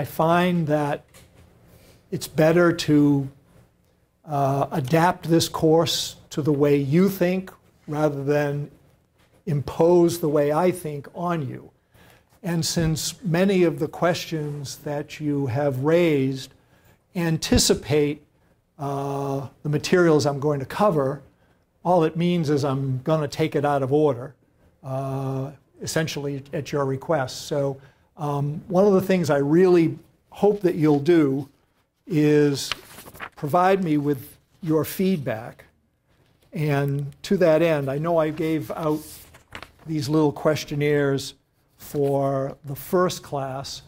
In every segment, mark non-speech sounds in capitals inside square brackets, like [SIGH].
I find that it's better to uh, adapt this course to the way you think rather than impose the way I think on you. And since many of the questions that you have raised anticipate uh, the materials I'm going to cover, all it means is I'm going to take it out of order, uh, essentially at your request. So um, one of the things I really hope that you'll do is provide me with your feedback. And to that end, I know I gave out these little questionnaires for the first class.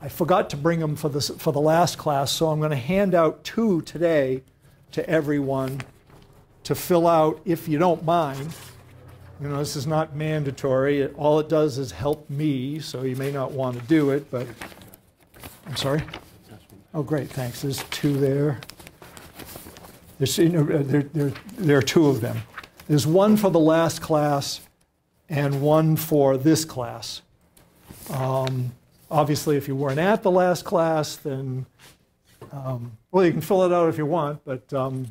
I forgot to bring them for, this, for the last class, so I'm going to hand out two today to everyone to fill out if you don't mind. You know, this is not mandatory. It, all it does is help me, so you may not want to do it, but I'm sorry? Oh, great, thanks. There's two there. There's, you know, there, there, there are two of them. There's one for the last class and one for this class. Um, obviously, if you weren't at the last class, then, um, well, you can fill it out if you want, but um,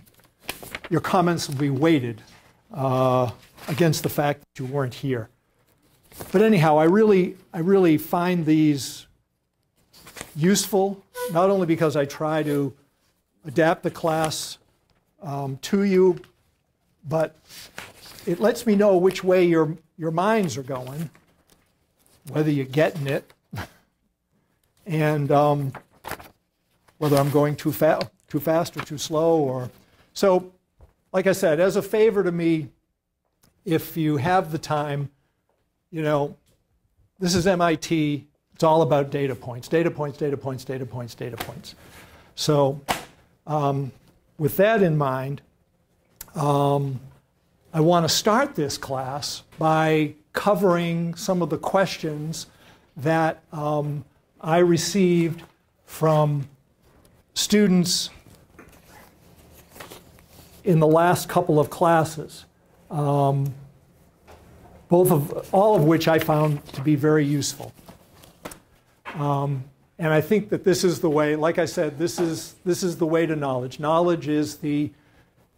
your comments will be weighted uh, against the fact that you weren't here. But anyhow, I really, I really find these useful, not only because I try to adapt the class um, to you, but it lets me know which way your, your minds are going, whether you're getting it, [LAUGHS] and um, whether I'm going too, fa- too fast or too slow. Or so, like I said, as a favor to me, if you have the time, you know, this is MIT. It's all about data points, data points, data points, data points, data points. So, um, with that in mind, um, I want to start this class by covering some of the questions that um, I received from students in the last couple of classes, um, both of all of which I found to be very useful. Um, and I think that this is the way, like I said, this is, this is the way to knowledge. Knowledge is the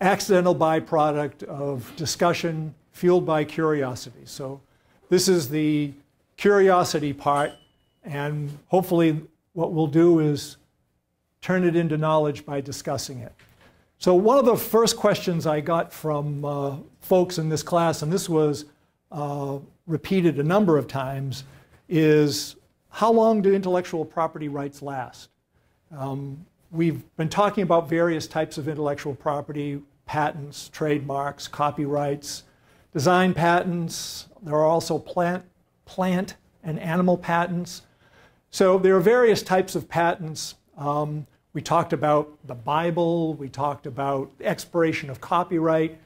accidental byproduct of discussion fueled by curiosity. So this is the curiosity part, and hopefully what we'll do is turn it into knowledge by discussing it. So one of the first questions I got from uh, folks in this class, and this was uh, repeated a number of times, is how long do intellectual property rights last? Um, we've been talking about various types of intellectual property, patents, trademarks, copyrights, design patents. There are also plant, plant and animal patents. So there are various types of patents. Um, we talked about the Bible. We talked about expiration of copyright.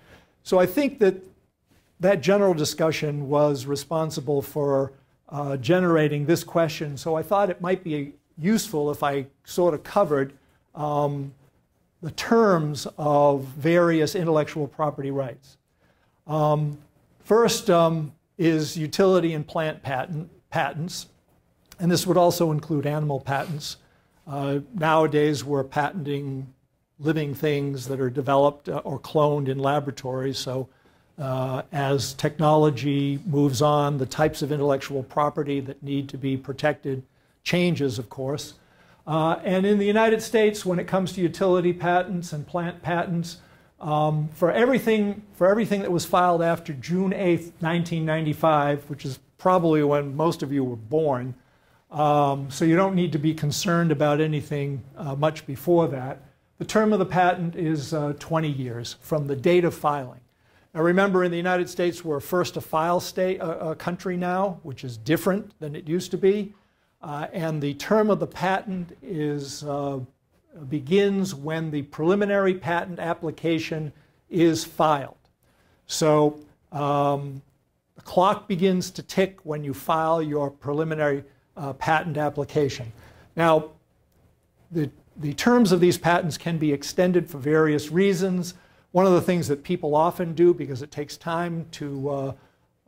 So I think that that general discussion was responsible for uh, generating this question. So I thought it might be useful if I sort of covered um, the terms of various intellectual property rights. Um, first um, is utility and plant patent, patents, and this would also include animal patents. Uh, nowadays, we're patenting living things that are developed uh, or cloned in laboratories, so uh, as technology moves on, the types of intellectual property that need to be protected changes, of course. Uh, and in the United States, when it comes to utility patents and plant patents, um, for everything for everything that was filed after June 8, 1995, which is probably when most of you were born, um, so you don't need to be concerned about anything uh, much before that. The term of the patent is uh, 20 years from the date of filing. Now remember, in the United States, we're first to file state, uh, country now, which is different than it used to be. Uh, and the term of the patent is, uh, begins when the preliminary patent application is filed. So um, the clock begins to tick when you file your preliminary uh, patent application. Now, the, the terms of these patents can be extended for various reasons. One of the things that people often do, because it takes time to uh,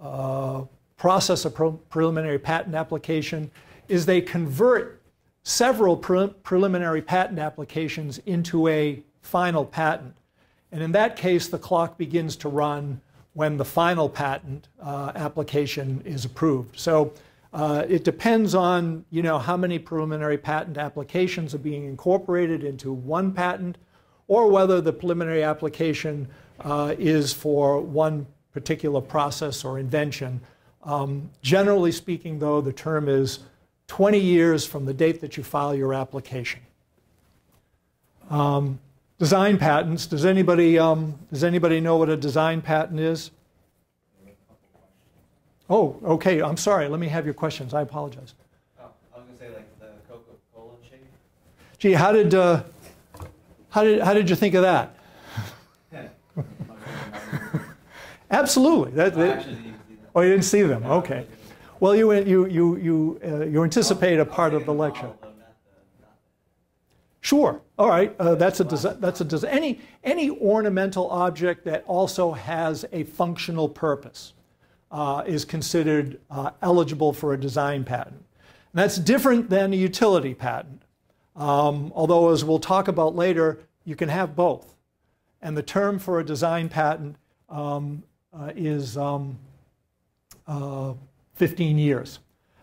uh, process a preliminary patent application, is they convert several pre preliminary patent applications into a final patent. And in that case, the clock begins to run when the final patent uh, application is approved. So uh, it depends on you know how many preliminary patent applications are being incorporated into one patent, or whether the preliminary application uh, is for one particular process or invention. Um, generally speaking, though, the term is 20 years from the date that you file your application. Um, design patents. Does anybody, um, does anybody know what a design patent is? Oh, okay. I'm sorry. Let me have your questions. I apologize. Oh, I was gonna say like the Coca-Cola shape. Gee, how did, uh, how did, how did you think of that? [LAUGHS] Absolutely. That, that- actually didn't see that. oh, you didn't see them? Okay. Well, you, you, you, you, uh, you anticipate a part of the lecture. model, though, not the- not Sure. All right. Uh, that's a that's a any any ornamental object that also has a functional purpose uh, is considered uh, eligible for a design patent. And that's different than a utility patent. Um, although, as we'll talk about later, you can have both. And the term for a design patent um, uh, is um, uh, 15 years.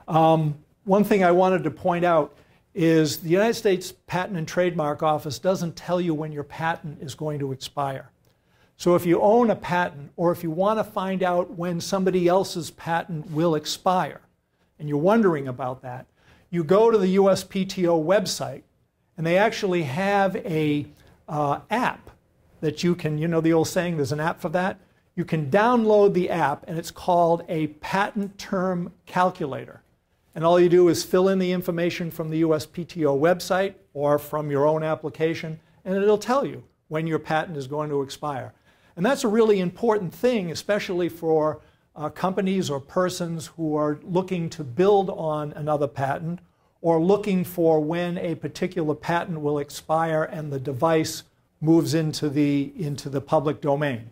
Um, one thing I wanted to point out is the United States Patent and Trademark Office doesn't tell you when your patent is going to expire. So if you own a patent or if you want to find out when somebody else's patent will expire, and you're wondering about that, you go to the USPTO website and they actually have a uh, app that you can, you know the old saying, there's an app for that? You can download the app and it's called a patent term calculator. And all you do is fill in the information from the USPTO website or from your own application, and it'll tell you when your patent is going to expire. And that's a really important thing, especially for uh, companies or persons who are looking to build on another patent or looking for when a particular patent will expire and the device moves into the, into the public domain.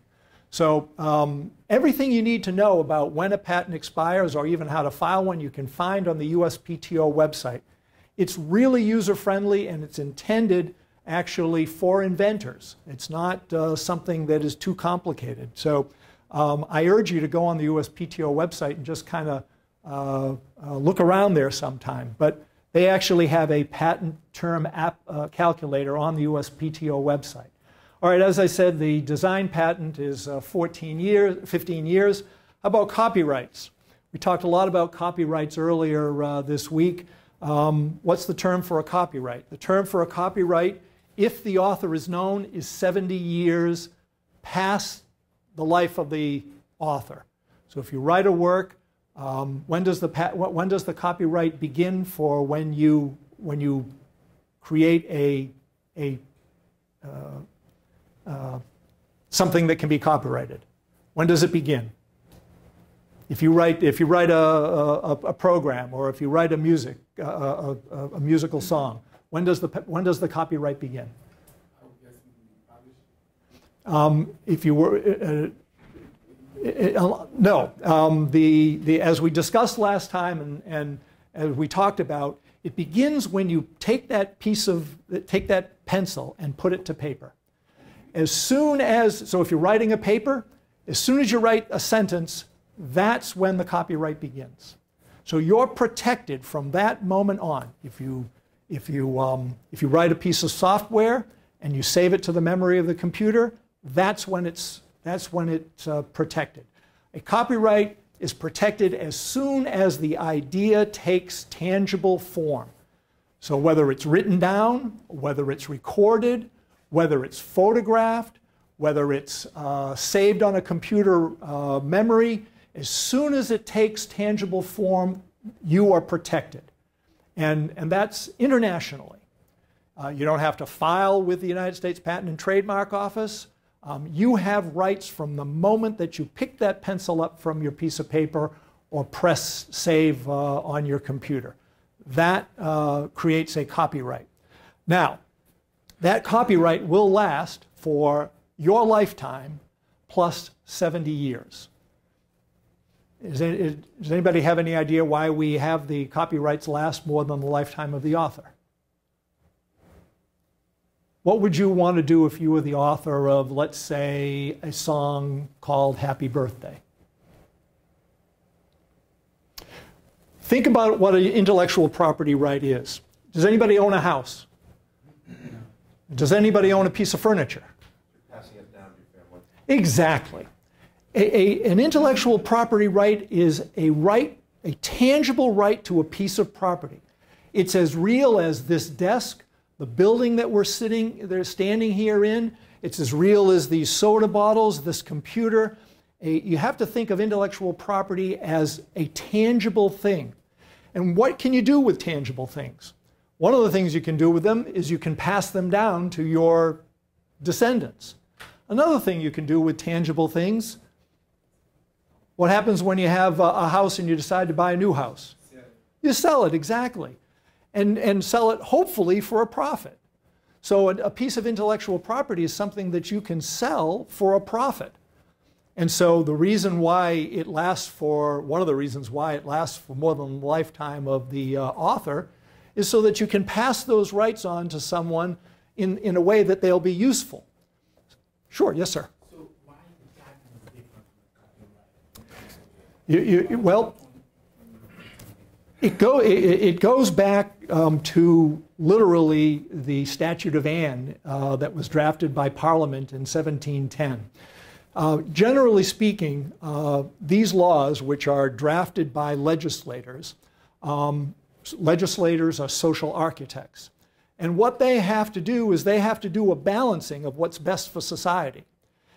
So um, everything you need to know about when a patent expires or even how to file one, you can find on the USPTO website. It's really user-friendly and it's intended actually for inventors. It's not uh, something that is too complicated. So um, I urge you to go on the USPTO website and just kind of uh, uh, look around there sometime. But they actually have a patent term app uh, calculator on the USPTO website. All right, as I said, the design patent is uh, 14 years, 15 years. How about copyrights? We talked a lot about copyrights earlier uh, this week. Um, what's the term for a copyright? The term for a copyright, if the author is known, is 70 years past the life of the author. So if you write a work, um, when, does the when does the copyright begin for when you, when you create a, a uh, uh, something that can be copyrighted? When does it begin? If you write, if you write a, a, a program or if you write a music, a, a musical song, when does, the, when does the copyright begin? Um, if you were, uh, uh, no, um, the, the, as we discussed last time and, and as we talked about, it begins when you take that piece of, take that pencil and put it to paper. As soon as, so if you're writing a paper, as soon as you write a sentence, that's when the copyright begins. So you're protected from that moment on. If you, if you, um, if you write a piece of software and you save it to the memory of the computer, that's when it's, that's when it's uh, protected. A copyright is protected as soon as the idea takes tangible form. So whether it's written down, whether it's recorded, whether it's photographed, whether it's uh, saved on a computer uh, memory, as soon as it takes tangible form, you are protected. And, and that's internationally. Uh, you don't have to file with the United States Patent and Trademark Office. Um, you have rights from the moment that you pick that pencil up from your piece of paper or press save uh, on your computer. That uh, creates a copyright. Now, that copyright will last for your lifetime plus 70 years. Is is, does anybody have any idea why we have the copyrights last more than the lifetime of the author? What would you want to do if you were the author of, let's say, a song called Happy Birthday? Think about what an intellectual property right is. Does anybody own a house? Does anybody own a piece of furniture? Passing it down to your family. Exactly. A, a- an intellectual property right is a right, a tangible right to a piece of property. It's as real as this desk, the building that we're sitting, they're standing here in. It's as real as these soda bottles, this computer. A- you have to think of intellectual property as a tangible thing. And what can you do with tangible things? One of the things you can do with them is you can pass them down to your descendants. Another thing you can do with tangible things, what happens when you have a, a house and you decide to buy a new house? You sell it, exactly. And, and sell it hopefully for a profit. So a, a piece of intellectual property is something that you can sell for a profit. And so the reason why it lasts for, one of the reasons why it lasts for more than the lifetime of the uh, author is so that you can pass those rights on to someone in, in a way that they'll be useful. Sure, yes, sir. So why is patent different from copyright? You, you, well, it, go, it, it goes back um, to literally the Statute of Anne uh, that was drafted by Parliament in 1710. Uh, generally speaking, uh, these laws, which are drafted by legislators, um, legislators are social architects. And what they have to do is they have to do a balancing of what's best for society.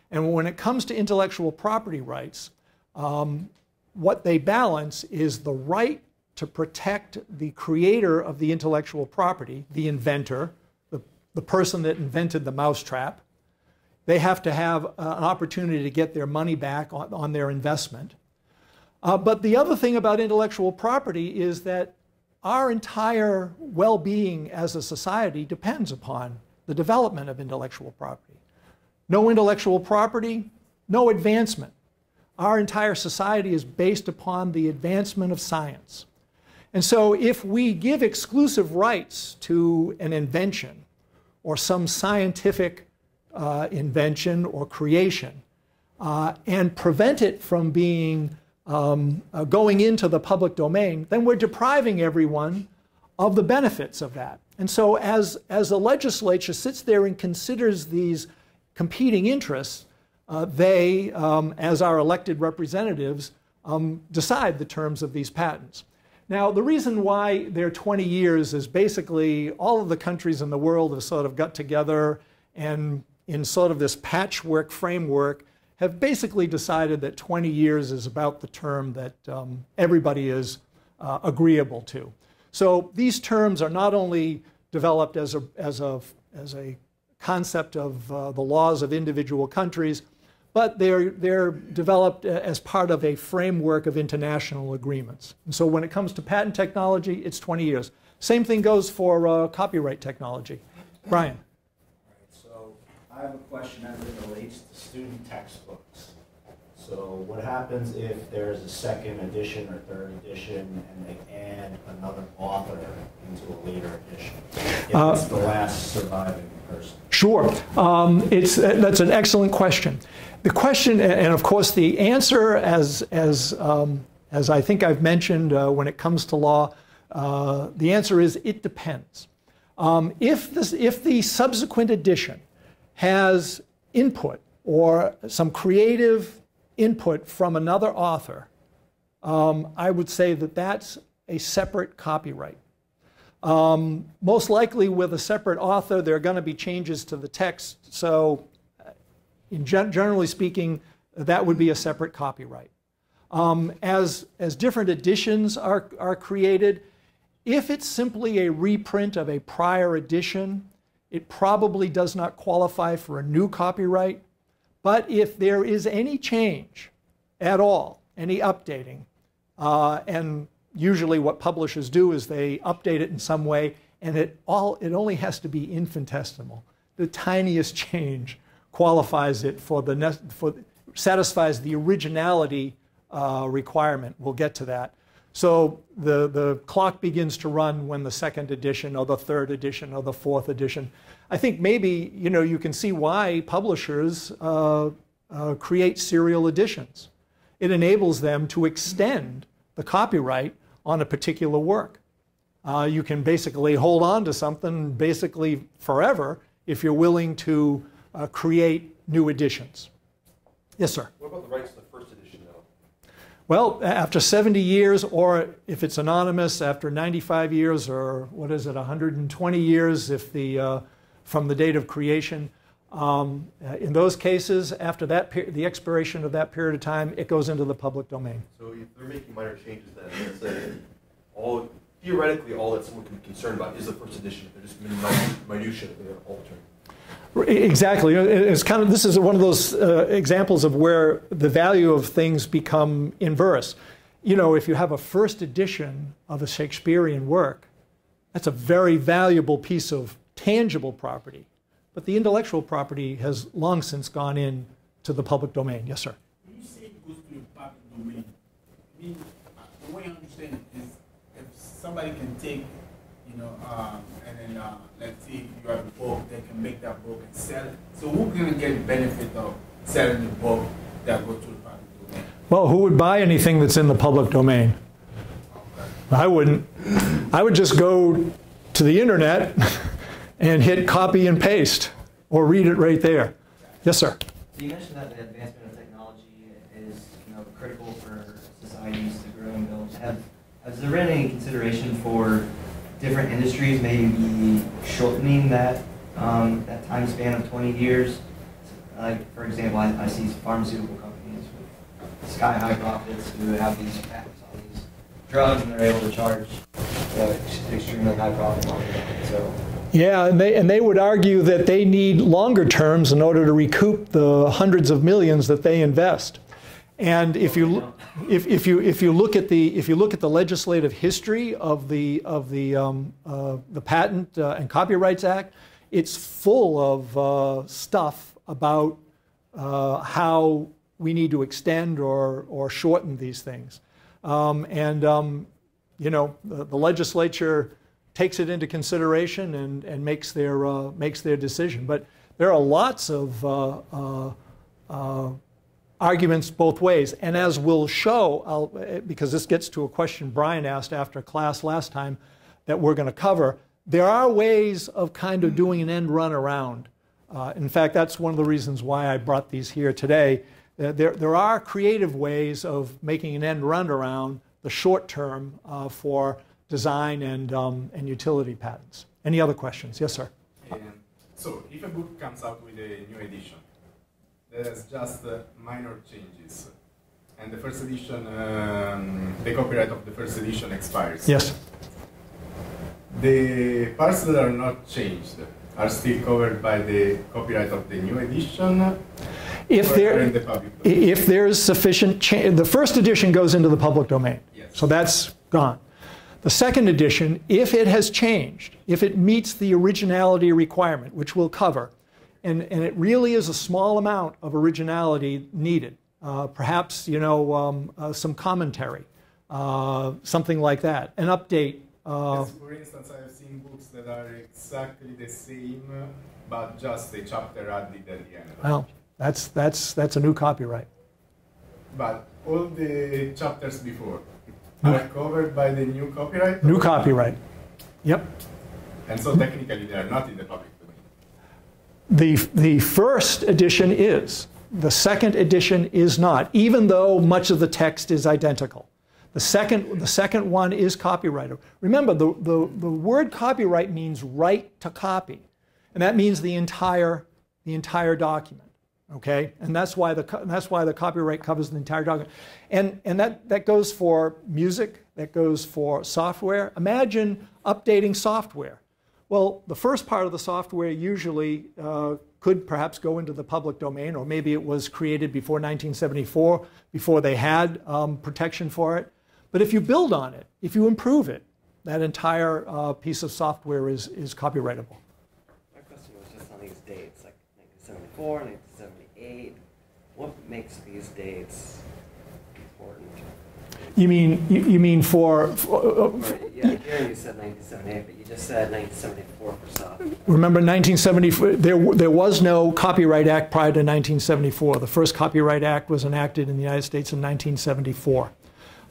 And when it comes to intellectual property rights, um, what they balance is the right to protect the creator of the intellectual property, the inventor, the, the person that invented the mousetrap. They have to have uh, an opportunity to get their money back on, on their investment. Uh, but the other thing about intellectual property is that our entire well being as a society depends upon the development of intellectual property. No intellectual property, no advancement. Our entire society is based upon the advancement of science. And so, if we give exclusive rights to an invention or some scientific uh, invention or creation uh, and prevent it from being um, uh, going into the public domain, then we're depriving everyone of the benefits of that. And so, as, as the legislature sits there and considers these competing interests, uh, they, um, as our elected representatives, um, decide the terms of these patents. Now, the reason why they're 20 years is basically all of the countries in the world have sort of got together and, in sort of this patchwork framework, have basically decided that 20 years is about the term that um, everybody is uh, agreeable to. So these terms are not only developed as a, as a, as a concept of uh, the laws of individual countries, but they're, they're developed as part of a framework of international agreements. And so when it comes to patent technology, it's 20 years. Same thing goes for uh, copyright technology. Brian. So I have a question as it relates to student textbooks. So what happens if there's a second edition or third edition and they add another author into a later edition? If Uh, it's the last surviving person? Sure. Um, it's, that's an excellent question. The question, and of course, the answer, as, as, um, as I think I've mentioned uh, when it comes to law, uh, the answer is it depends. Um, if, this, if the subsequent edition has input or some creative input from another author, um, I would say that that's a separate copyright. Um, most likely, with a separate author, there are going to be changes to the text. So, gen- generally speaking, that would be a separate copyright. Um, as, as different editions are, are created, if it's simply a reprint of a prior edition, it probably does not qualify for a new copyright. But if there is any change at all, any updating, uh, and usually what publishers do is they update it in some way, and it, all, it only has to be infinitesimal. The tiniest [LAUGHS] change qualifies it for the, for, satisfies the originality uh, requirement. We'll get to that. So the, the clock begins to run when the second edition or the third edition or the fourth edition. I think maybe you know you can see why publishers uh, uh, create serial editions. It enables them to extend the copyright on a particular work. Uh, you can basically hold on to something basically forever if you're willing to uh, create new editions. Yes, sir. What about the rights to the first edition, though? Well, after 70 years, or if it's anonymous, after 95 years, or what is it, 120 years, if the uh, from the date of creation. Um, uh, in those cases, after that the expiration of that period of time, it goes into the public domain. So if they're making minor changes, then let's say all theoretically all that someone can be concerned about is the first edition. They're just minute, minutia that they're altering. Exactly. It's kind of this is one of those uh, examples of where the value of things become inverse. You know, if you have a first edition of a Shakespearean work, that's a very valuable piece of tangible property. But the intellectual property has long since gone in to the public domain. Yes, sir. When you say it goes to the public domain, I mean, the way I understand it is if somebody can take, you know, um, and then uh, let's say you have a book, they can make that book and sell it. So who can get benefit of selling the book that goes to the public domain? Well, who would buy anything that's in the public domain? I wouldn't. I would just go to the internet and hit copy and paste or read it right there. Yes, sir. So you mentioned that the advancement of technology is you know, critical for societies to grow and build. Have, has there been any consideration for different industries may be shortening that, um, that time span of 20 years? Like, for example, I, I see pharmaceutical companies with sky high profits who have these patents on these drugs and they're able to charge you know, extremely high profit on them. So yeah, and they, and they would argue that they need longer terms in order to recoup the hundreds of millions that they invest. And if you, if, if you, if you, look, at the, if you look at the legislative history of the, of the, um, uh, the Patent uh, and Copyrights Act, it's full of uh, stuff about uh, how we need to extend or, or shorten these things. Um, and, um, you know, the, the legislature takes it into consideration and, and makes, their, uh, makes their decision. But there are lots of arguments both ways. And as we'll show, I'll, because this gets to a question Brian asked after class last time that we're going to cover, there are ways of kind of doing an end run around. Uh, in fact, that's one of the reasons why I brought these here today. Uh, there, there are creative ways of making an end run around the short term for design and, um, and utility patents. Any other questions? Yes, sir. Um, so, if a book comes out with a new edition, there's just uh, minor changes, and the first edition, um, the copyright of the first edition expires. Yes. The parts that are not changed are still covered by the copyright of the new edition. If there, the if there is sufficient change, the first edition goes into the public domain. Yes. So that's gone. The second edition, if it has changed, if it meets the originality requirement, which we'll cover, and, and it really is a small amount of originality needed, uh, perhaps you know um, uh, some commentary, uh, something like that, an update. Uh, yes, for instance, I have seen books that are exactly the same, but just a chapter added at the end. Well, that's that's that's a new copyright. But all the chapters before are covered by the new copyright? New copyright. Yep. And so technically they are not in the public. The, the first edition is. The second edition is not, even though much of the text is identical. The second, the second one is copyrighted. Remember, the, the, the word copyright means right to copy. And that means the entire, the entire document. Okay, and that's why the that's why the copyright covers the entire document, and and that that goes for music, that goes for software. Imagine updating software. Well, the first part of the software usually uh, could perhaps go into the public domain, or maybe it was created before 1974, before they had um, protection for it. But if you build on it, if you improve it, that entire uh, piece of software is is copyrightable. My question was just on these dates, like 1974, 1978. what makes these dates important? You mean, you, you mean for, for- Or, yeah, you said 1978, but you just said 1974 for remember 1974, there, there was no Copyright Act prior to 1974. The first Copyright Act was enacted in the United States in 1974.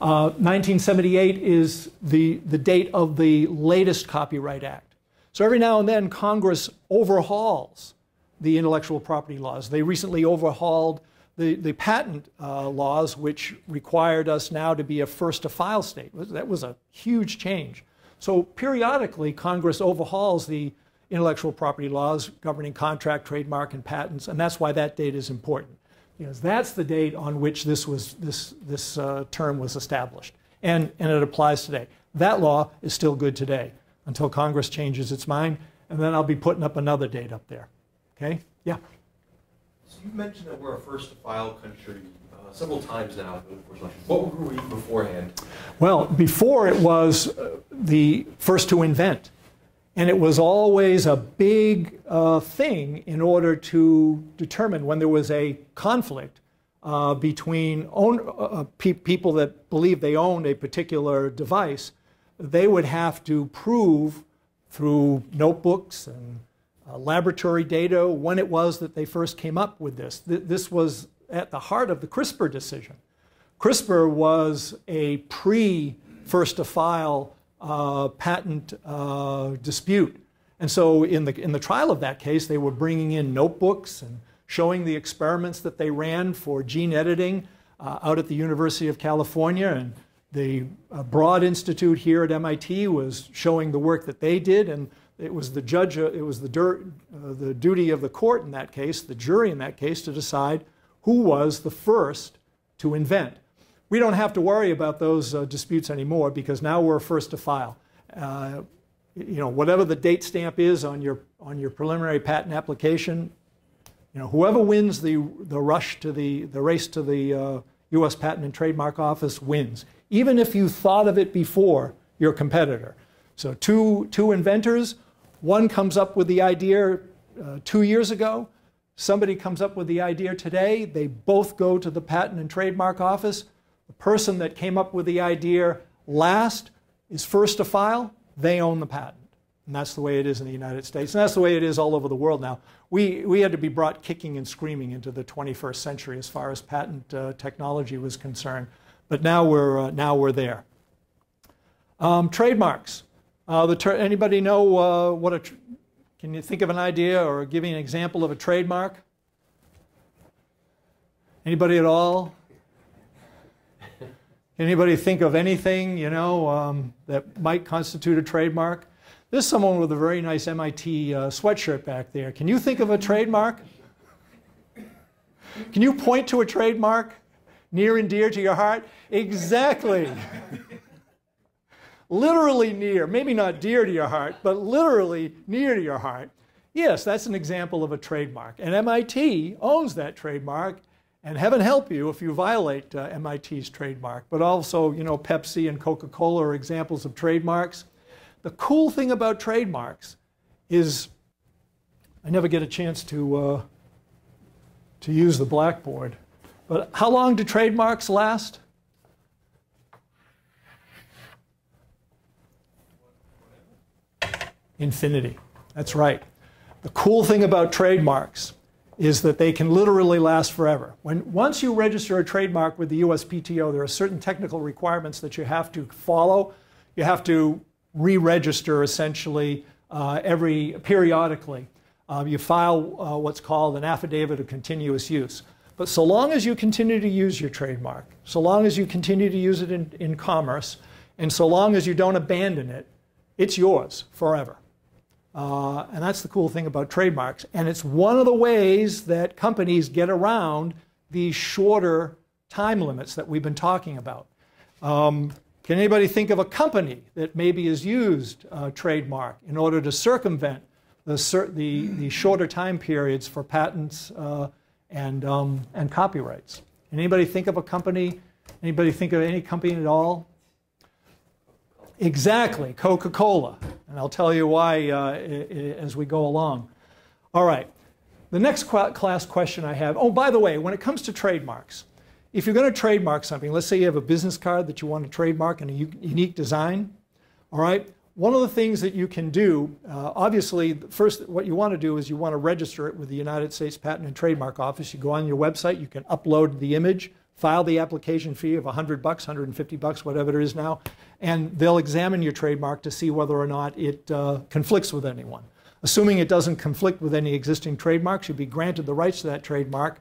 Uh, 1978 is the, the date of the latest Copyright Act. So every now and then, Congress overhauls the intellectual property laws. They recently overhauled the, the patent uh, laws, which required us now to be a first to file state. That was a huge change. So periodically, Congress overhauls the intellectual property laws governing contract, trademark, and patents, and that's why that date is important. Because that's the date on which this, was, this, this uh, term was established, and, and it applies today. That law is still good today until Congress changes its mind, and then I'll be putting up another date up there. Okay? Yeah. So you mentioned that we're a first to file country several times now. What were we beforehand? Well, before it was uh, the first to invent. And it was always a big uh, thing in order to determine when there was a conflict uh, between own, uh, uh, pe- people that believed they owned a particular device. They would have to prove through notebooks and uh, laboratory data when it was that they first came up with this. Th- this was at the heart of the CRISPR decision. CRISPR was a pre first to file uh, patent uh, dispute. And so, in the, in the trial of that case, they were bringing in notebooks and showing the experiments that they ran for gene editing uh, out at the University of California. And the uh, Broad Institute here at MIT was showing the work that they did. And it was the judge, uh, it was the, uh, the duty of the court in that case, the jury in that case, to decide who was the first to invent. We don't have to worry about those uh, disputes anymore because now we're first to file. Uh, you know, whatever the date stamp is on your on your preliminary patent application, you know, whoever wins the the rush to the the race to the uh, U.S. Patent and Trademark Office wins, even if you thought of it before your competitor. So two two inventors, one comes up with the idea uh, two years ago. Somebody comes up with the idea today. They both go to the Patent and Trademark Office. The person that came up with the idea last is first to file. They own the patent. And that's the way it is in the United States. And that's the way it is all over the world now. We, we had to be brought kicking and screaming into the 21st century as far as patent uh, technology was concerned. But now we're, uh, now we're there. Um, trademarks. Uh, the anybody know uh, what a. Can you think of an idea or give me an example of a trademark? Anybody at all? Anybody think of anything, you know, um, that might constitute a trademark? There's someone with a very nice MIT uh, sweatshirt back there. Can you think of a trademark? Can you point to a trademark near and dear to your heart? Exactly. [LAUGHS] literally near, maybe not dear to your heart, but literally near to your heart. Yes, that's an example of a trademark. And MIT owns that trademark, and heaven help you if you violate uh, MIT's trademark. But also, you know, Pepsi and Coca Cola are examples of trademarks. The cool thing about trademarks is I never get a chance to, uh, to use the blackboard. But how long do trademarks last? Infinity. That's right. The cool thing about trademarks is that they can literally last forever. When, once you register a trademark with the USPTO, there are certain technical requirements that you have to follow. You have to re-register essentially uh, every periodically. Uh, you file uh, what's called an affidavit of continuous use. But so long as you continue to use your trademark, so long as you continue to use it in, in commerce, and so long as you don't abandon it, it's yours forever. Uh, and that's the cool thing about trademarks. And it's one of the ways that companies get around these shorter time limits that we've been talking about. Um, can anybody think of a company that maybe has used a trademark in order to circumvent the, the, the shorter time periods for patents uh, and, um, and copyrights? Anybody think of a company? Anybody think of any company at all? Exactly, Coca Cola. And I'll tell you why uh, as we go along. All right, the next class question I have oh, by the way, when it comes to trademarks, if you're going to trademark something, let's say you have a business card that you want to trademark in a unique design, all right? One of the things that you can do, uh, obviously, first, what you want to do is you want to register it with the United States Patent and Trademark Office. You go on your website, you can upload the image, file the application fee of 100 bucks, 150 bucks, whatever it is now, and they'll examine your trademark to see whether or not it uh, conflicts with anyone. Assuming it doesn't conflict with any existing trademarks, you'll be granted the rights to that trademark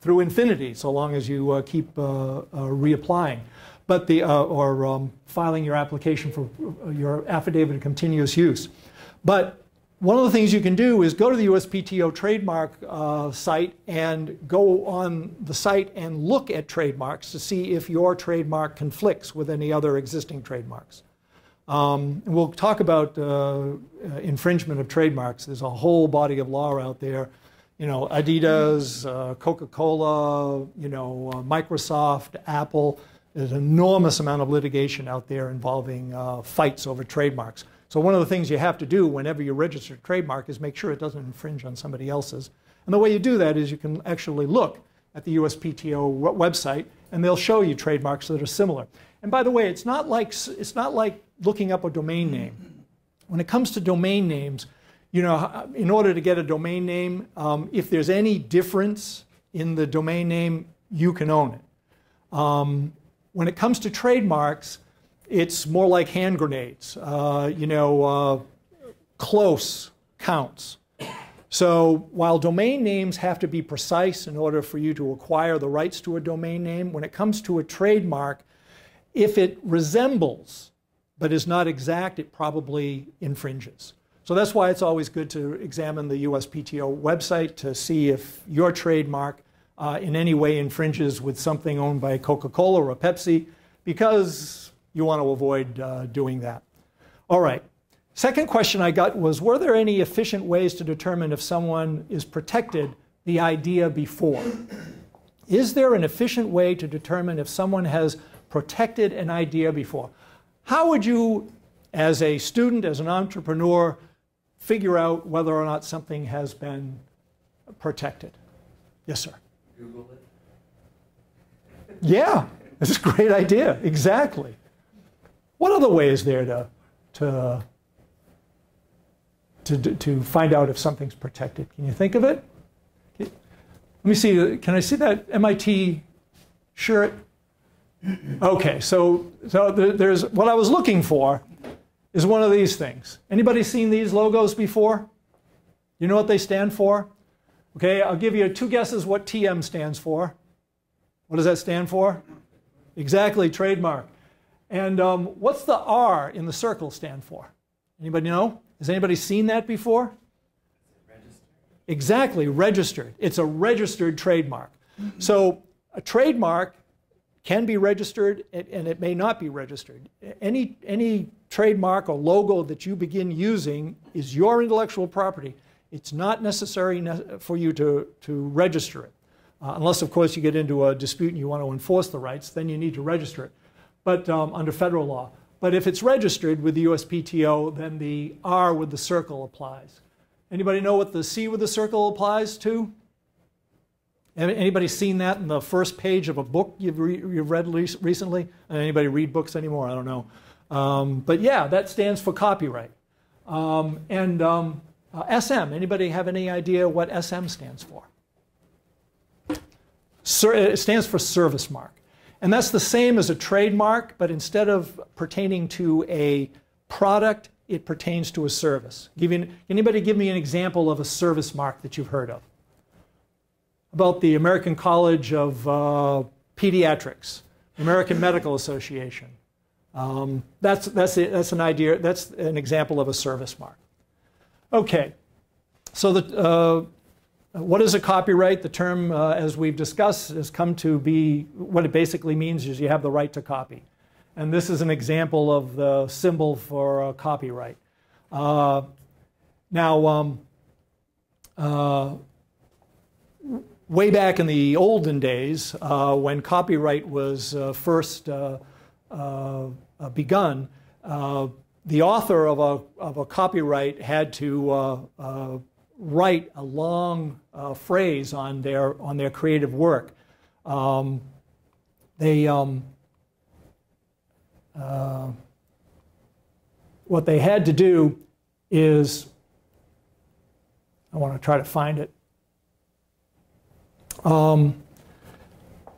through infinity, so long as you uh, keep uh, uh, reapplying, but the uh, or um, filing your application for uh, your affidavit of continuous use. But one of the things you can do is go to the USPTO trademark uh, site and go on the site and look at trademarks to see if your trademark conflicts with any other existing trademarks. Um, we'll talk about infringement of trademarks. There's a whole body of law out there you know, Adidas, uh, Coca-Cola, you know, uh, Microsoft, Apple. There's an enormous amount of litigation out there involving uh, fights over trademarks. So one of the things you have to do whenever you register a trademark is make sure it doesn't infringe on somebody else's. And the way you do that is you can actually look at the USPTO website, and they'll show you trademarks that are similar. And by the way, it's not like it's not like looking up a domain name. When it comes to domain names, you know, in order to get a domain name, um, if there's any difference in the domain name, you can own it. Um, when it comes to trademarks, it's more like hand grenades. Uh, you know, uh, close counts. So while domain names have to be precise in order for you to acquire the rights to a domain name, when it comes to a trademark, if it resembles but is not exact, it probably infringes. So that's why it's always good to examine the USPTO website to see if your trademark uh, in any way infringes with something owned by Coca Cola or a Pepsi, because you want to avoid uh, doing that. All right. Second question I got was Were there any efficient ways to determine if someone is protected the idea before? Is there an efficient way to determine if someone has protected an idea before? How would you, as a student, as an entrepreneur, figure out whether or not something has been protected. Yes, sir. Google it. Yeah, that's a great idea. Exactly. What other way is there to, to, to, to find out if something's protected? Can you think of it? Let me see. Can I see that MIT shirt? Okay, so, so there's what I was looking for is one of these things. Anybody seen these logos before? You know what they stand for? Okay, I'll give you two guesses what TM stands for. What does that stand for? Exactly, trademark. And um, what's the R in the circle stand for? Anybody know? Has anybody seen that before? Registered. Exactly, registered. It's a registered trademark. So a trademark can be registered and it may not be registered. Any, any trademark or logo that you begin using is your intellectual property. It's not necessary for you to, to register it. Uh, unless, of course, you get into a dispute and you want to enforce the rights, then you need to register it, but um, under federal law. But if it's registered with the USPTO, then the R with the circle applies. Anybody know what the C with the circle applies to? Anybody seen that in the first page of a book you've, re you've read recently? Anybody read books anymore? I don't know. Um, but yeah, that stands for copyright. Um, and um, uh, SM, anybody have any idea what SM stands for? It stands for service mark. And that's the same as a trademark, but instead of pertaining to a product, it pertains to a service. Give anybody give me an example of a service mark that you've heard of? About the American College of uh, Pediatrics, American Medical Association, um, that's, that's, it, that's an idea, that's an example of a service mark. Okay, so the, uh, what is a copyright? The term, uh, as we've discussed, has come to be, what it basically means is you have the right to copy. And this is an example of the symbol for uh, copyright. Uh, now, um, uh, way back in the olden days, uh, when copyright was first uh, uh, begun, uh, the author of a, of a copyright had to write a long phrase on their, on their creative work. Um, they, um, uh, what they had to do is, I want to try to find it. Um,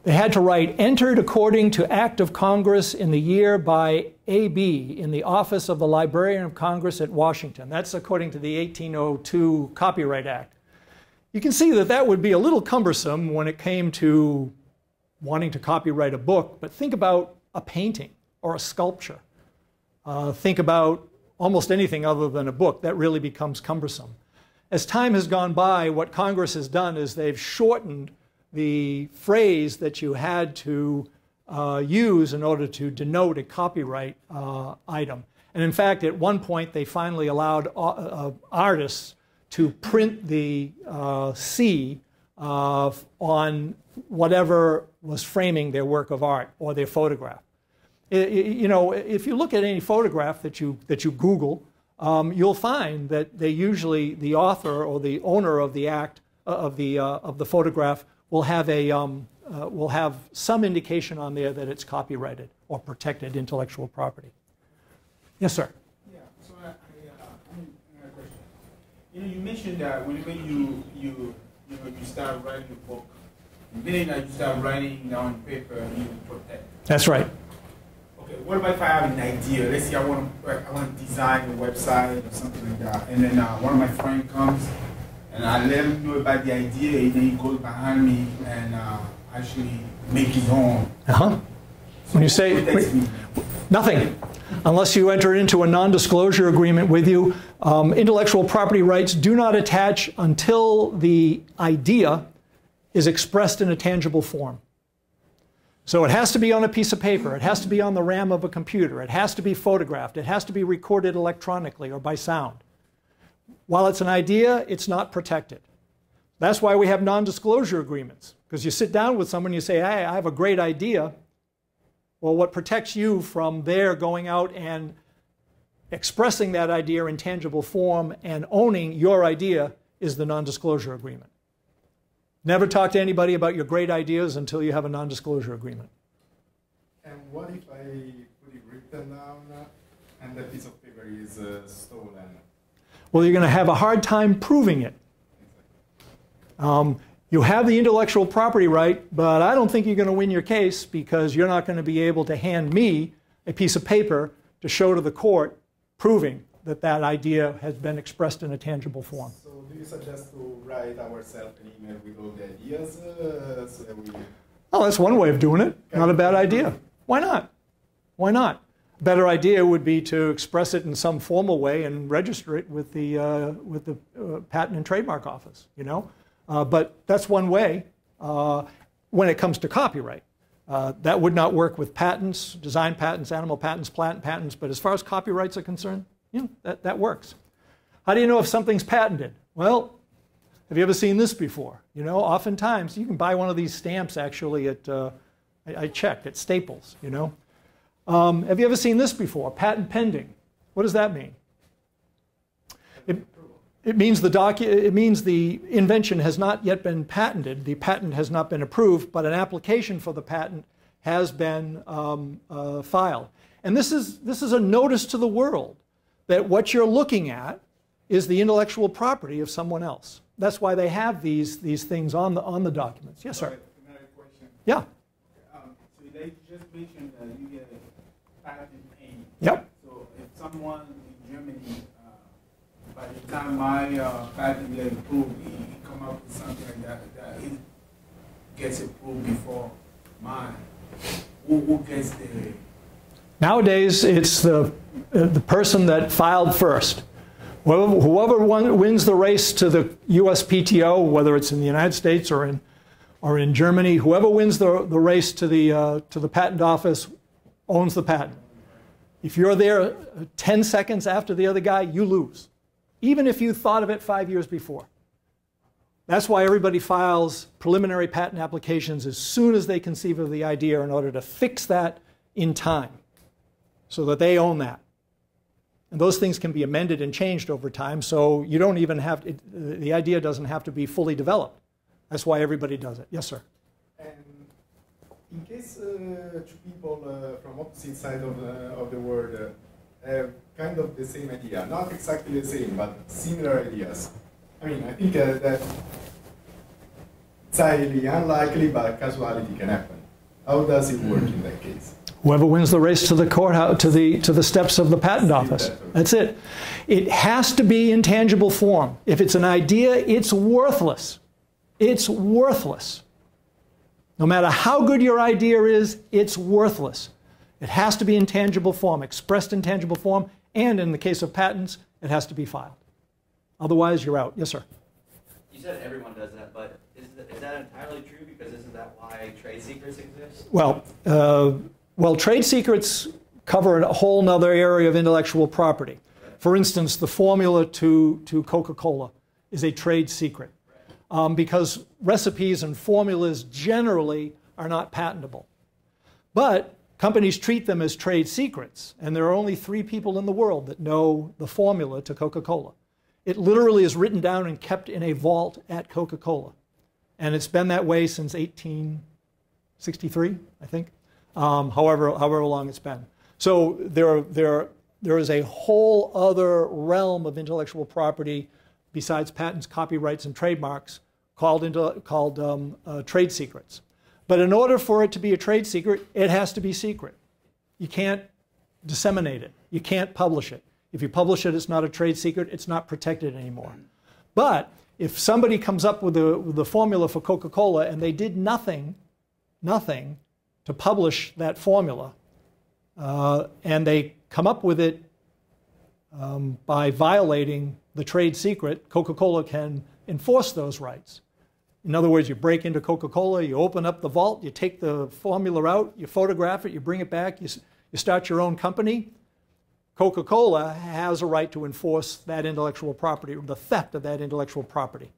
they had to write, entered according to Act of Congress in the year by AB in the office of the Librarian of Congress at Washington. That's according to the 1802 Copyright Act. You can see that that would be a little cumbersome when it came to wanting to copyright a book, but think about a painting or a sculpture. Uh, think about almost anything other than a book. That really becomes cumbersome. As time has gone by, what Congress has done is they've shortened the phrase that you had to uh, use in order to denote a copyright uh, item. And in fact, at one point, they finally allowed uh, uh artists to print the uh, C uh, on whatever was framing their work of art or their photograph. It, you know, if you look at any photograph that you, that you Google, um, you'll find that they usually, the author or the owner of the act, of the, of the photograph, will have, a, um, uh, will have some indication on there that it's copyrighted or protected intellectual property. Yes, sir. Yeah, so I, I, uh, I mean, I question. You know, you mentioned that when, when you, you, you know, you start writing a book, the minute that you start writing down paper you protect. That's right. Okay, what about if I have an idea? Let's say I want to, I want to design a website or something like that, and then uh, one of my friends comes and I let him know about the idea, and then he goes behind me and uh, actually make his own. Uh-huh. When you say nothing, unless you enter into a non-disclosure agreement with you, um, intellectual property rights do not attach until the idea is expressed in a tangible form. So it has to be on a piece of paper. It has to be on the RAM of a computer. It has to be photographed. It has to be recorded electronically or by sound. While it's an idea, it's not protected. That's why we have non disclosure agreements. Because you sit down with someone you say, hey, I have a great idea. Well, what protects you from their going out and expressing that idea in tangible form and owning your idea is the non disclosure agreement. Never talk to anybody about your great ideas until you have a non disclosure agreement. And what if I put it written down and the piece of paper is uh, stolen? well, you're going to have a hard time proving it. Um, you have the intellectual property right, but I don't think you're going to win your case because you're not going to be able to hand me a piece of paper to show to the court proving that that idea has been expressed in a tangible form. So do you suggest to write ourselves an email with all the ideas uh, so that we... Oh, that's one way of doing it. Not a bad idea. Why not? Why not? A better idea would be to express it in some formal way and register it with the, uh, with the uh, Patent and Trademark Office, you know? Uh, but that's one way uh, when it comes to copyright. Uh, that would not work with patents, design patents, animal patents, plant patents, but as far as copyrights are concerned, you know, that, that works. How do you know if something's patented? Well, have you ever seen this before? You know, oftentimes you can buy one of these stamps actually at, uh, I, I checked, at Staples, you know. Um, have you ever seen this before? Patent pending. What does that mean? It, it, means the docu- it means the invention has not yet been patented, the patent has not been approved, but an application for the patent has been um, uh, filed. And this is, this is a notice to the world that what you're looking at is the intellectual property of someone else. That's why they have these, these things on the, on the documents. Yes, sir. Another question. Yeah. Um, so they just mentioned that you get patent pain. Yep. So if someone in Germany, by the time my uh, patent gets approved, he, he come up with something like that, that it gets approved before mine, who, who gets the... Nowadays, it's the, uh, the person that filed first. Whoever, whoever won, wins the race to the USPTO, whether it's in the United States or in, or in Germany, whoever wins the, the race to the, uh, to the patent office owns the patent. If you're there 10 seconds after the other guy, you lose, even if you thought of it five years before. That's why everybody files preliminary patent applications as soon as they conceive of the idea in order to fix that in time so that they own that. And those things can be amended and changed over time, so you don't even have, it, the idea doesn't have to be fully developed. That's why everybody does it. Yes, sir. And in case uh, two people uh, from opposite side of the, of the world uh, have kind of the same idea, not exactly the same, but similar ideas. I mean, I think uh, that it's highly unlikely, but casuality can happen. How does it work in that case? Whoever wins the race to the courthouse, to the, to the steps of the patent office. That's it. It has to be in tangible form. If it's an idea, it's worthless. It's worthless. No matter how good your idea is, it's worthless. It has to be in tangible form, expressed in tangible form, and in the case of patents, it has to be filed. Otherwise, you're out. Yes, sir. You said everyone does that, but is, th- is that entirely true? Because isn't that why trade secrets exist? Well, uh, well, trade secrets cover a whole nother area of intellectual property. For instance, the formula to, to Coca Cola is a trade secret um, because recipes and formulas generally are not patentable. But companies treat them as trade secrets, and there are only three people in the world that know the formula to Coca Cola. It literally is written down and kept in a vault at Coca Cola. And it's been that way since 1863, I think, um, however, however long it's been. So there, there, there is a whole other realm of intellectual property besides patents, copyrights, and trademarks called, into, called um, uh, trade secrets. But in order for it to be a trade secret, it has to be secret. You can't disseminate it. You can't publish it. If you publish it, it's not a trade secret. It's not protected anymore. But if somebody comes up with the, with the formula for Coca-Cola and they did nothing, nothing to publish that formula, uh, and they come up with it um, by violating the trade secret, Coca-Cola can enforce those rights. In other words, you break into Coca Cola, you open up the vault, you take the formula out, you photograph it, you bring it back, you, you start your own company. Coca Cola has a right to enforce that intellectual property, the theft of that intellectual property.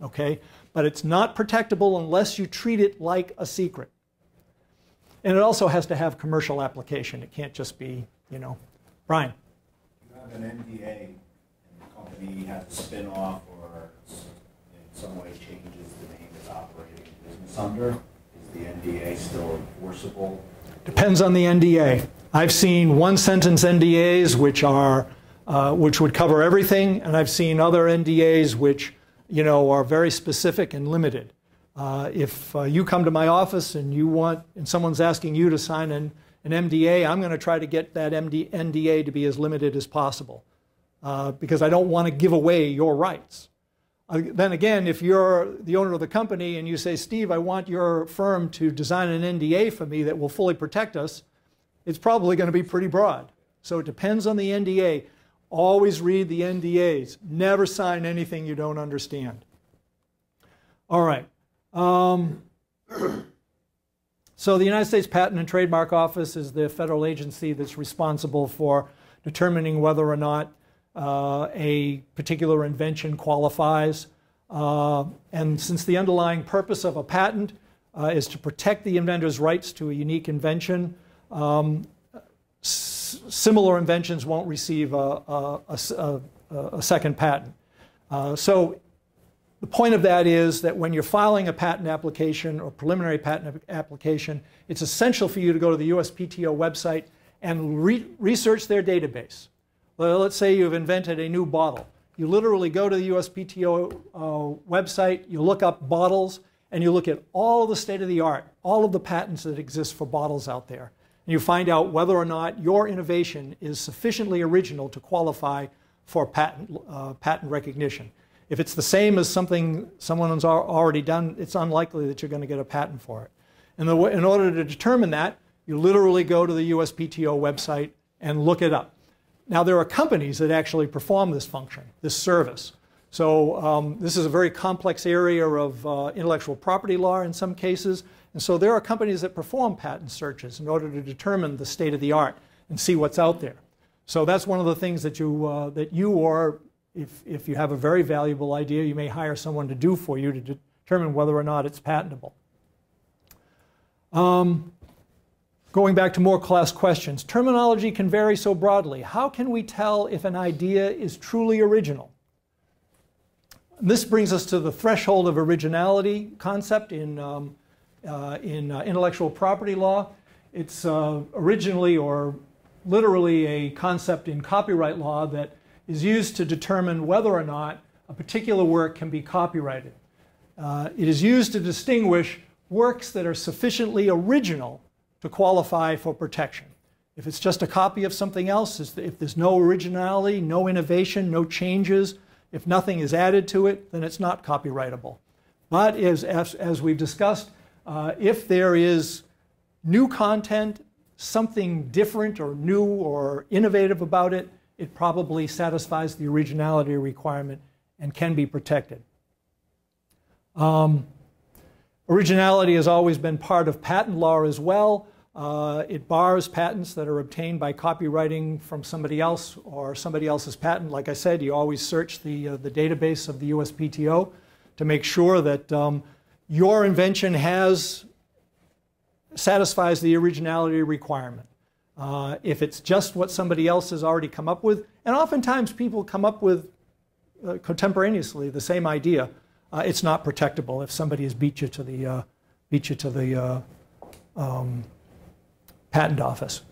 Okay? But it's not protectable unless you treat it like a secret. And it also has to have commercial application. It can't just be, you know. Brian. You have an NDA, and the company has to spin off or some way changes the name it's operating business under. Is the NDA still enforceable? Depends on the NDA. I've seen one sentence NDAs which are uh, which would cover everything, and I've seen other NDAs which you know are very specific and limited. Uh, if uh, you come to my office and you want and someone's asking you to sign an, an MDA, I'm going to try to get that MD, NDA to be as limited as possible uh, because I don't want to give away your rights. Then again, if you're the owner of the company and you say, Steve, I want your firm to design an NDA for me that will fully protect us, it's probably going to be pretty broad. So it depends on the NDA. Always read the NDAs. Never sign anything you don't understand. All right. Um, [CLEARS THROAT] so the United States Patent and Trademark Office is the federal agency that's responsible for determining whether or not uh, a particular invention qualifies. Uh, and since the underlying purpose of a patent uh, is to protect the inventor's rights to a unique invention, um, similar inventions won't receive a, a, a, a second patent. Uh, so the point of that is that when you're filing a patent application or preliminary patent application, it's essential for you to go to the USPTO website and re research their database. Well, let's say you've invented a new bottle. You literally go to the USPTO uh, website, you look up bottles, and you look at all the state of the art, all of the patents that exist for bottles out there. And you find out whether or not your innovation is sufficiently original to qualify for patent, uh, patent recognition. If it's the same as something someone's already done, it's unlikely that you're going to get a patent for it. And in order to determine that, you literally go to the USPTO website and look it up. Now, there are companies that actually perform this function, this service. So, um, this is a very complex area of uh, intellectual property law in some cases. And so, there are companies that perform patent searches in order to determine the state of the art and see what's out there. So, that's one of the things that you, uh, that you or if, if you have a very valuable idea, you may hire someone to do for you to determine whether or not it's patentable. Um, Going back to more class questions, terminology can vary so broadly. How can we tell if an idea is truly original? This brings us to the threshold of originality concept in, um, uh, in uh, intellectual property law. It's uh, originally or literally a concept in copyright law that is used to determine whether or not a particular work can be copyrighted. Uh, it is used to distinguish works that are sufficiently original to qualify for protection. If it's just a copy of something else, if there's no originality, no innovation, no changes, if nothing is added to it, then it's not copyrightable. But as, as, we've discussed, uh, if there is new content, something different or new or innovative about it, it probably satisfies the originality requirement and can be protected. Um, originality has always been part of patent law as well. Uh, it bars patents that are obtained by copywriting from somebody else or somebody else's patent. Like I said, you always search the, uh, the database of the USPTO to make sure that um, your invention has satisfies the originality requirement. Uh, if it's just what somebody else has already come up with, and oftentimes people come up with uh, contemporaneously the same idea, uh, it's not protectable if somebody has beat you to the uh, beat you to the um, patent office.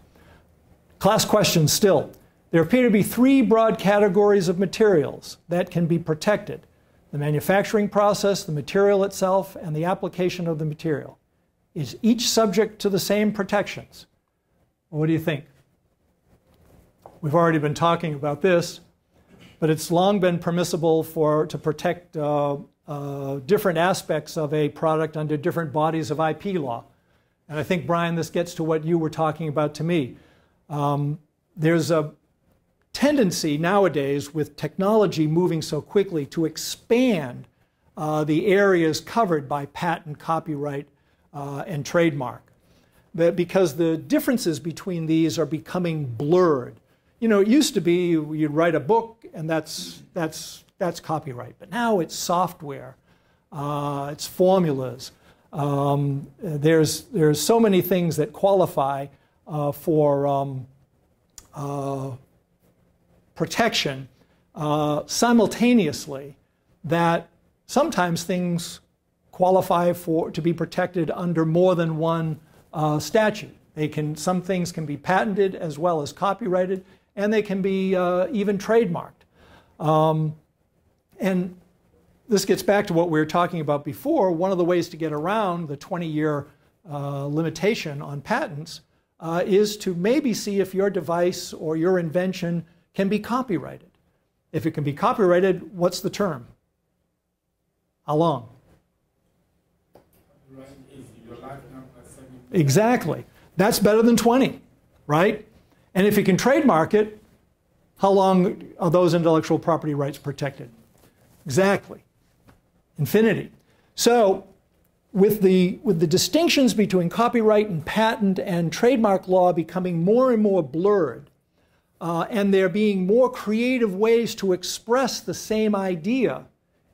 Class question still. There appear to be three broad categories of materials that can be protected. The manufacturing process, the material itself, and the application of the material. Is each subject to the same protections? What do you think? We've already been talking about this, but it's long been permissible for to protect uh, uh, different aspects of a product under different bodies of IP law. And I think, Brian, this gets to what you were talking about to me. Um, there's a tendency nowadays with technology moving so quickly to expand uh, the areas covered by patent, copyright, uh, and trademark. But because the differences between these are becoming blurred. You know, it used to be you'd write a book and that's, that's, that's copyright, but now it's software, uh, it's formulas, um, there's, there's so many things that qualify uh, for um, uh, protection uh, simultaneously that sometimes things qualify for to be protected under more than one uh, statute. They can, some things can be patented as well as copyrighted, and they can be uh, even trademarked. Um, and this gets back to what we were talking about before. One of the ways to get around the 20 year uh, limitation on patents uh, is to maybe see if your device or your invention can be copyrighted. If it can be copyrighted, what's the term? How long? Exactly. That's better than 20, right? And if you can trademark it, how long are those intellectual property rights protected? Exactly infinity. So with the, with the distinctions between copyright and patent and trademark law becoming more and more blurred, uh, and there being more creative ways to express the same idea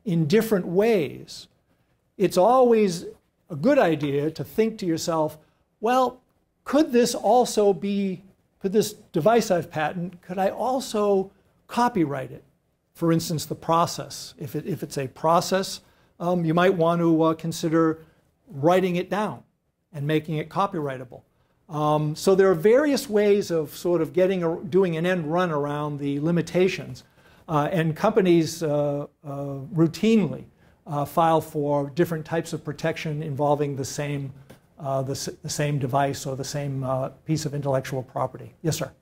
in different ways, it's always a good idea to think to yourself, well, could this also be, could this device I've patented, could I also copyright it? For instance, the process. If, it, if it's a process um, you might want to uh, consider writing it down and making it copyrightable. Um, so there are various ways of sort of getting a, doing an end run around the limitations, uh, and companies uh, uh routinely uh, file for different types of protection involving the same uh, the, the, same device or the same piece of intellectual property. Yes, sir.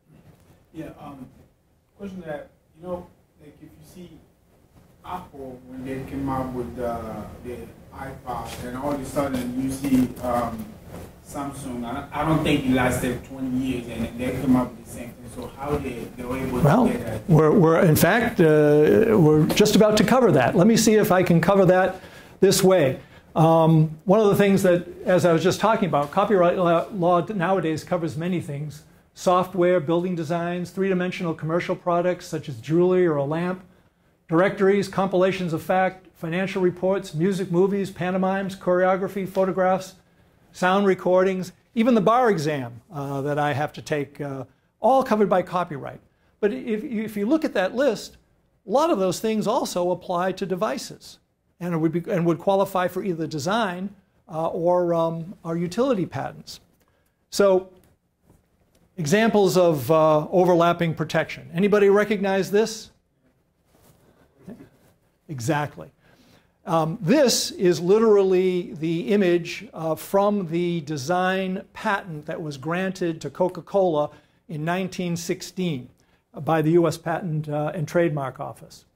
Yeah. Um, question that you know, like if you see Apple when they came out with uh, the iPod, and all of a sudden you see um, Samsung. I, I, don't think it lasted 20 years, and they came up with the same thing. So how they they were able well, to get that? We're, we're in fact uh, we're just about to cover that. Let me see if I can cover that this way. Um, one of the things that, as I was just talking about, copyright law nowadays covers many things software, building designs, three dimensional commercial products such as jewelry or a lamp, directories, compilations of fact, financial reports, music, movies, pantomimes, choreography, photographs, sound recordings, even the bar exam uh, that I have to take, uh, all covered by copyright. But if, if you look at that list, a lot of those things also apply to devices and would, be, and would qualify for either design uh, or um, our utility patents. So examples of uh, overlapping protection. Anybody recognize this? Exactly. Um, this is literally the image uh, from the design patent that was granted to Coca-Cola in 1916 by the U.S. Patent uh, and Trademark Office.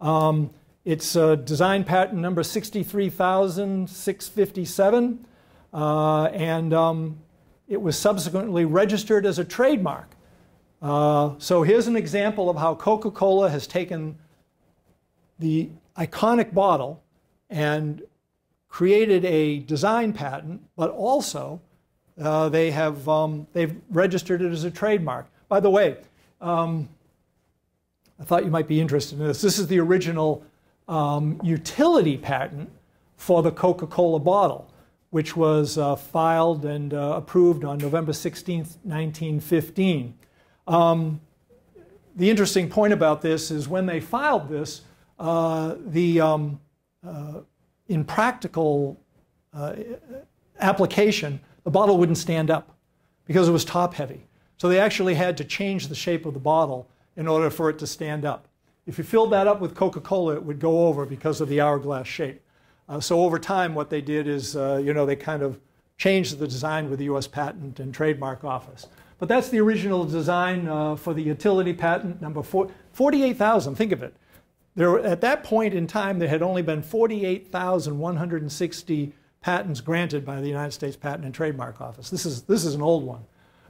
Um, it's uh, design patent number 63657, uh, and um, it was subsequently registered as a trademark. Uh, so here's an example of how Coca-Cola has taken the iconic bottle and created a design patent, but also uh, they have um, they've registered it as a trademark. By the way, um, I thought you might be interested in this. This is the original um, utility patent for the Coca-Cola bottle, which was uh, filed and uh, approved on November 16, 1915. Um, the interesting point about this is when they filed this, uh, the um, uh, in practical uh, application, the bottle wouldn't stand up because it was top heavy. So they actually had to change the shape of the bottle in order for it to stand up. If you filled that up with Coca-Cola, it would go over because of the hourglass shape. Uh, so over time, what they did is, uh, you know, they kind of changed the design with the U.S. Patent and Trademark Office. But that's the original design uh, for the utility patent number 48,000. Think of it. There, at that point in time, there had only been 48,160 patents granted by the United States Patent and Trademark Office. This is, this is an old one.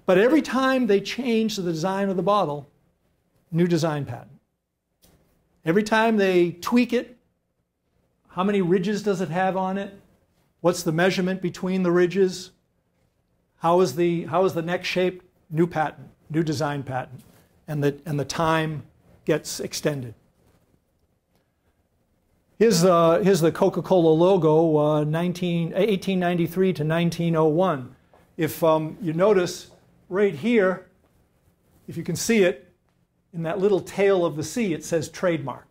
But every time they changed the design of the bottle, new design patent. Every time they tweak it, how many ridges does it have on it? What's the measurement between the ridges? How is the, how is the neck shaped? New patent, new design patent. And the, and the time gets extended. Here's, uh, here's the Coca-Cola logo, uh, 19, 1893 to 1901. If um, you notice right here, if you can see it, in that little tail of the C, it says trademark.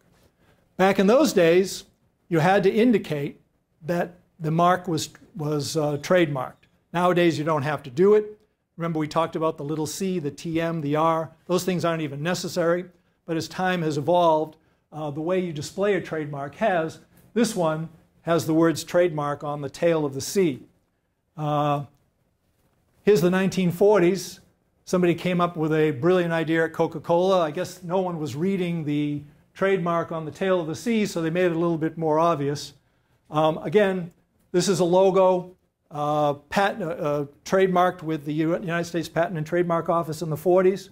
Back in those days, you had to indicate that the mark was, was uh, trademarked. Nowadays, you don't have to do it. Remember, we talked about the little c, the tm, the r. Those things aren't even necessary. But as time has evolved, uh, the way you display a trademark has. This one has the words trademark on the tail of the C. Uh, here's the 1940s. Somebody came up with a brilliant idea at Coca Cola. I guess no one was reading the trademark on the tail of the C, so they made it a little bit more obvious. Um, again, this is a logo uh, patent, uh, uh trademarked with the United States Patent and Trademark Office in the 40s.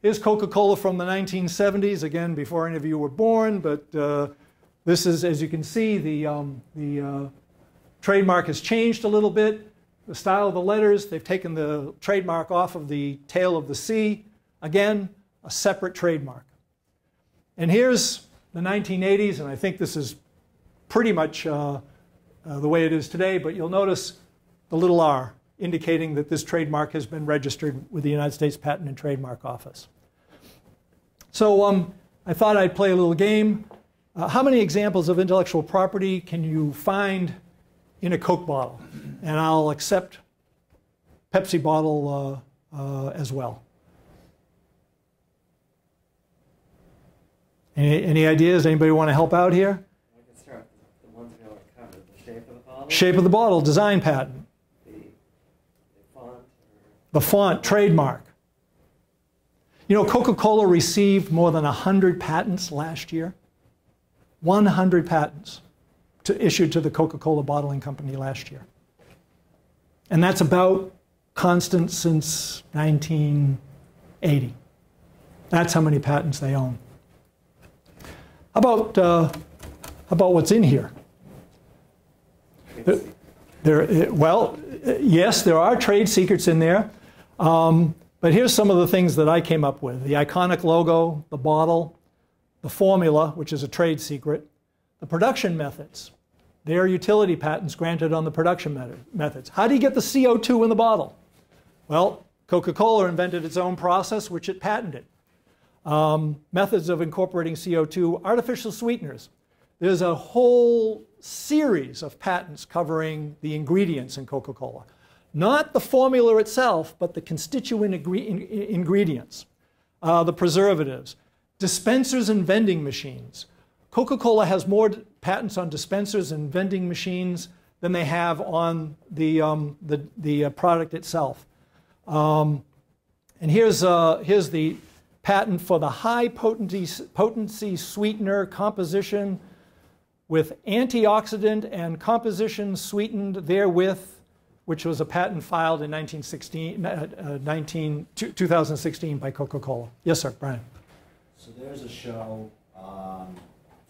Here's Coca-Cola from the 1970s, again, before any of you were born, but uh, this is, as you can see, the, um, the uh, trademark has changed a little bit the style of the letters. They've taken the trademark off of the tail of the C. Again, a separate trademark. And here's the 1980s, and I think this is pretty much uh, uh, the way it is today, but you'll notice the little r indicating that this trademark has been registered with the United States Patent and Trademark Office. So um, I thought I'd play a little game. Uh, how many examples of intellectual property can you find in a Coke bottle? and I'll accept Pepsi bottle uh, uh, as well. Any, any, ideas? Anybody want to help out here? I can start with the ones we already covered. The shape of the bottle? Shape of the bottle, design patent. The, the font? Or... The font, trademark. You know, Coca-Cola received more than 100 patents last year. 100 patents to, issued to the Coca-Cola bottling company last year. And that's about constant since 1980. That's how many patents they own. How about, uh, how about what's in here? There, there, well, yes, there are trade secrets in there. Um, but here's some of the things that I came up with. The iconic logo, the bottle, the formula, which is a trade secret, the production methods. There are utility patents granted on the production methods. How do you get the CO2 in the bottle? Well, Coca-Cola invented its own process, which it patented. Um, methods of incorporating CO2, artificial sweeteners. there's a whole series of patents covering the ingredients in Coca Cola. Not the formula itself, but the constituent ingredients, uh, the preservatives, dispensers and vending machines. Coca Cola has more patents on dispensers and vending machines than they have on the, um, the, the uh, product itself. Um, and here's, uh, here's the patent for the high potency, potency sweetener composition with antioxidant and composition sweetened therewith, which was a patent filed in 1916, uh, uh, 19, 2016 by Coca Cola. Yes, sir, Brian. So there's a show on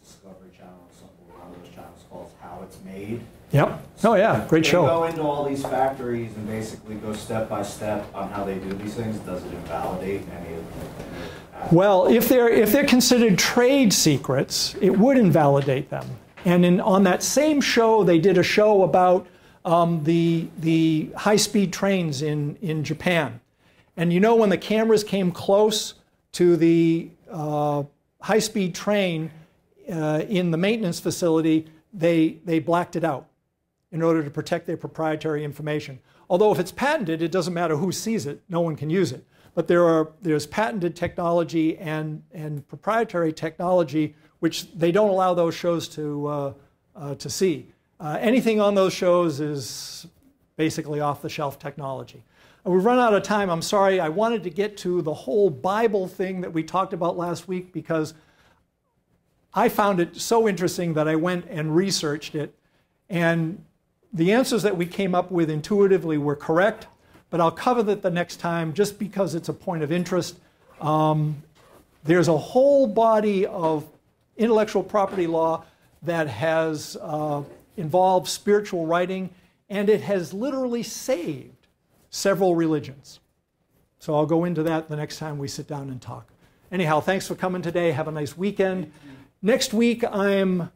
Discovery Channel, something one of those channels called How It's Made. Yep. Oh, yeah, great show. go into all these factories and basically go step by step on how they do these things. Does it invalidate any of them? Well, if they're, if they're considered trade secrets, it would invalidate them. And in, on that same show, they did a show about um, the, the high speed trains in, in Japan. And you know, when the cameras came close to the uh, high speed train uh, in the maintenance facility, they, they blacked it out in order to protect their proprietary information. Although if it's patented, it doesn't matter who sees it, no one can use it. But there are, there's patented technology and, and proprietary technology which they don't allow those shows to, uh, uh, to see. Uh, anything on those shows is basically off the shelf technology. Uh, We've run out of time. I'm sorry. I wanted to get to the whole Bible thing that we talked about last week because I found it so interesting that I went and researched it. And the answers that we came up with intuitively were correct, but I'll cover that the next time just because it's a point of interest. Um, there's a whole body of intellectual property law that has uh, involved spiritual writing, and it has literally saved several religions. So I'll go into that the next time we sit down and talk. Anyhow, thanks for coming today. Have a nice weekend. Next week, I'm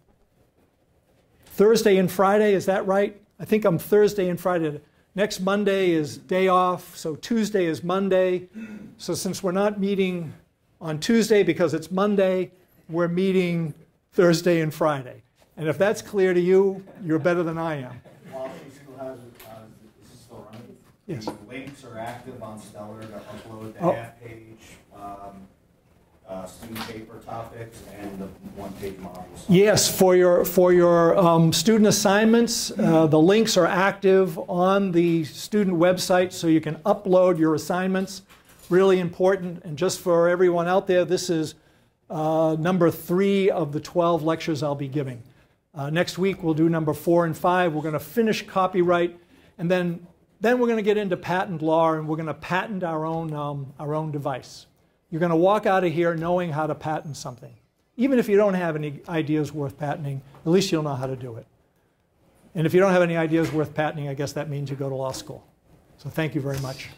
Thursday and Friday, is that right? I think I'm Thursday and Friday. Next Monday is day off, so Tuesday is Monday. So since we're not meeting on Tuesday because it's Monday, we're meeting Thursday and Friday. And if that's clear to you, you're better than I am. While she still has, uh, is this still running? Yes. The links are active on Stellar to upload the Oh. half-page, um, uh, student paper topics and the one-page modules. Yes, for your, for your um, student assignments, uh, the links are active on the student website so you can upload your assignments. Really important. And just for everyone out there, this is uh, number three of the 12 lectures I'll be giving. Uh, next week, we'll do number four and five. We're going to finish copyright, and then, then we're going to get into patent law, and we're going to patent our own, um, our own device. You're going to walk out of here knowing how to patent something. Even if you don't have any ideas worth patenting, at least you'll know how to do it. And if you don't have any ideas worth patenting, I guess that means you go to law school. So thank you very much.